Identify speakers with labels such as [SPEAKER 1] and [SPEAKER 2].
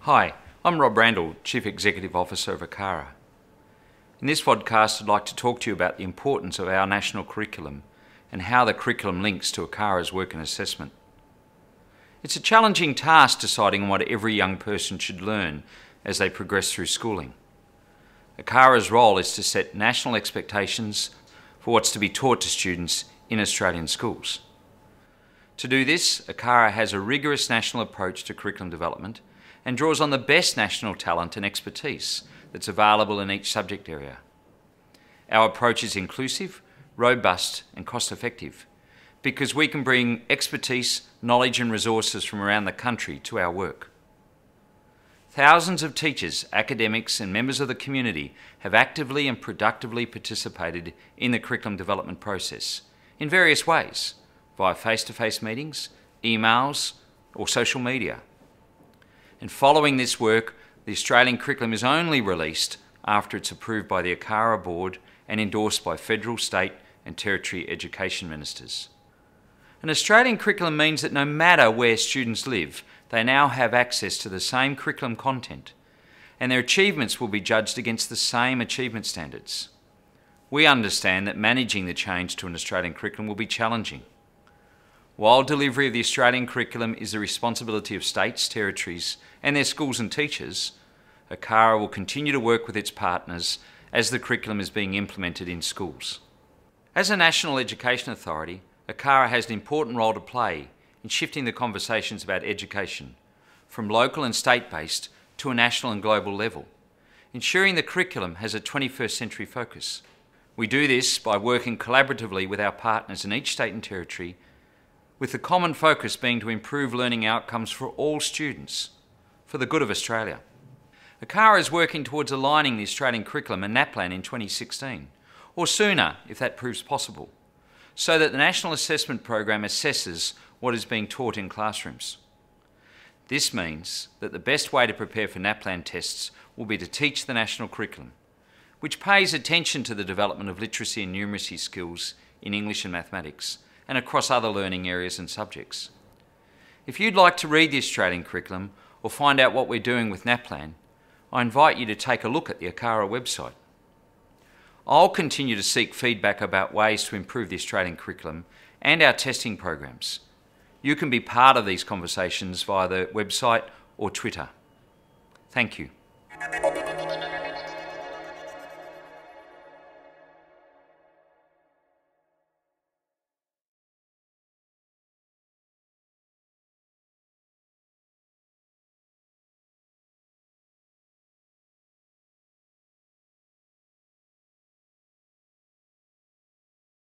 [SPEAKER 1] Hi, I'm Rob Randall, Chief Executive Officer of ACARA. In this podcast, I'd like to talk to you about the importance of our national curriculum and how the curriculum links to ACARA's work and assessment. It's a challenging task deciding what every young person should learn as they progress through schooling. ACARA's role is to set national expectations for what's to be taught to students in Australian schools. To do this, ACARA has a rigorous national approach to curriculum development and draws on the best national talent and expertise that's available in each subject area. Our approach is inclusive, robust, and cost effective because we can bring expertise, knowledge, and resources from around the country to our work. Thousands of teachers, academics, and members of the community have actively and productively participated in the curriculum development process in various ways via face to face meetings, emails, or social media. And following this work, the Australian curriculum is only released after it's approved by the ACARA board and endorsed by federal, state, and territory education ministers. An Australian curriculum means that no matter where students live, they now have access to the same curriculum content, and their achievements will be judged against the same achievement standards. We understand that managing the change to an Australian curriculum will be challenging. While delivery of the Australian curriculum is the responsibility of states, territories, and their schools and teachers, ACARA will continue to work with its partners as the curriculum is being implemented in schools. As a national education authority, ACARA has an important role to play in shifting the conversations about education from local and state based to a national and global level, ensuring the curriculum has a 21st century focus. We do this by working collaboratively with our partners in each state and territory with the common focus being to improve learning outcomes for all students for the good of Australia. ACARA is working towards aligning the Australian curriculum and NAPLAN in 2016, or sooner if that proves possible, so that the National Assessment Program assesses what is being taught in classrooms. This means that the best way to prepare for NAPLAN tests will be to teach the national curriculum, which pays attention to the development of literacy and numeracy skills in English and mathematics and across other learning areas and subjects. If you'd like to read the Australian curriculum or find out what we're doing with NAPLAN, I invite you to take a look at the ACARA website. I'll continue to seek feedback about ways to improve the Australian curriculum and our testing programs. You can be part of these conversations via the website or Twitter. Thank you.